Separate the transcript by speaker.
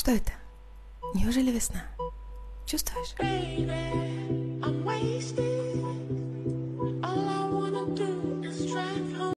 Speaker 1: Что это? Неужели весна? Чувствуешь?